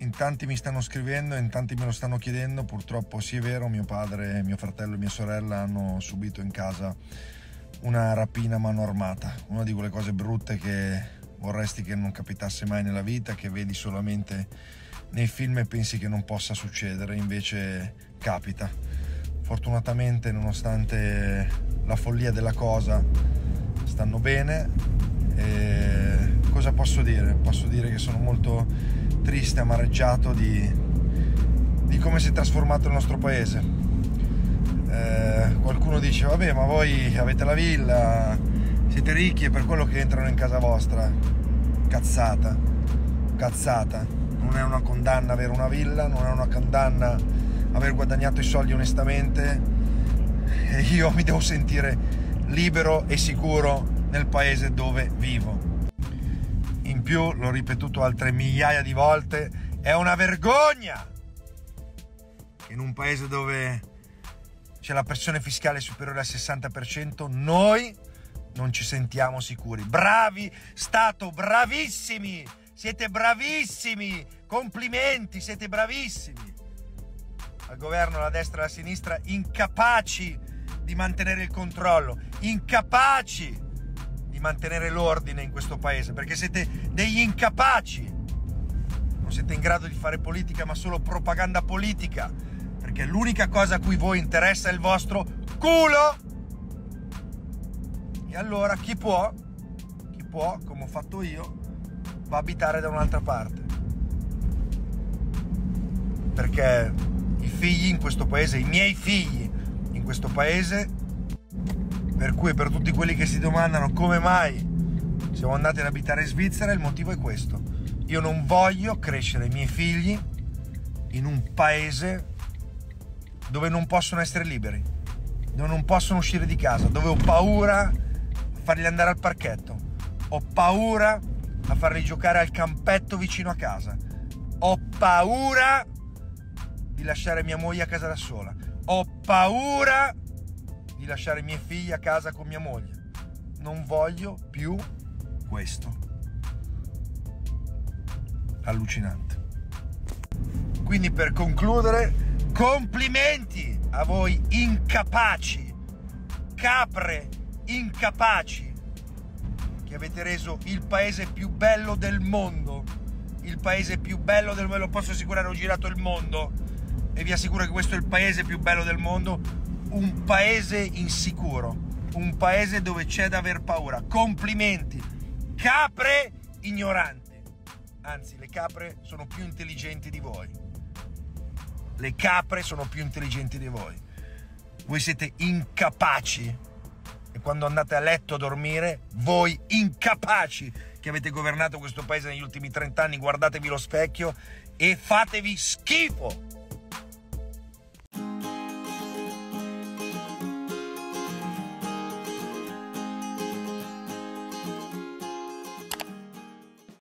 in tanti mi stanno scrivendo, in tanti me lo stanno chiedendo, purtroppo sì è vero, mio padre, mio fratello e mia sorella hanno subito in casa una rapina a mano armata, una di quelle cose brutte che vorresti che non capitasse mai nella vita, che vedi solamente nei film e pensi che non possa succedere, invece capita. Fortunatamente, nonostante la follia della cosa, stanno bene. E cosa posso dire? Posso dire che sono molto triste, amareggiato di, di come si è trasformato il nostro paese. Eh, qualcuno dice, vabbè, ma voi avete la villa, siete ricchi e per quello che entrano in casa vostra. Cazzata, cazzata. Non è una condanna avere una villa, non è una condanna aver guadagnato i soldi onestamente e io mi devo sentire libero e sicuro nel paese dove vivo. Più, l'ho ripetuto altre migliaia di volte, è una vergogna che in un paese dove c'è la pressione fiscale superiore al 60%, noi non ci sentiamo sicuri. Bravi, Stato, bravissimi! Siete bravissimi! Complimenti, siete bravissimi! Al governo, alla destra e alla sinistra, incapaci di mantenere il controllo, incapaci mantenere l'ordine in questo paese, perché siete degli incapaci. Non siete in grado di fare politica, ma solo propaganda politica, perché l'unica cosa a cui voi interessa è il vostro culo. E allora chi può, chi può, come ho fatto io, va a abitare da un'altra parte. Perché i figli in questo paese, i miei figli in questo paese, per cui per tutti quelli che si domandano come mai siamo andati ad abitare in Svizzera, il motivo è questo. Io non voglio crescere i miei figli in un paese dove non possono essere liberi, dove non possono uscire di casa, dove ho paura a farli andare al parchetto, ho paura a farli giocare al campetto vicino a casa, ho paura di lasciare mia moglie a casa da sola, ho paura di lasciare miei figli a casa con mia moglie. Non voglio più questo. Allucinante. Quindi per concludere, complimenti a voi incapaci, capre incapaci, che avete reso il paese più bello del mondo. Il paese più bello del mondo, lo posso assicurare, ho girato il mondo e vi assicuro che questo è il paese più bello del mondo, un paese insicuro, un paese dove c'è da aver paura. Complimenti, capre ignoranti. Anzi, le capre sono più intelligenti di voi. Le capre sono più intelligenti di voi. Voi siete incapaci. E quando andate a letto a dormire, voi incapaci che avete governato questo paese negli ultimi 30 anni, guardatevi lo specchio e fatevi schifo